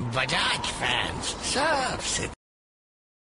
Bajaj fans, serve sit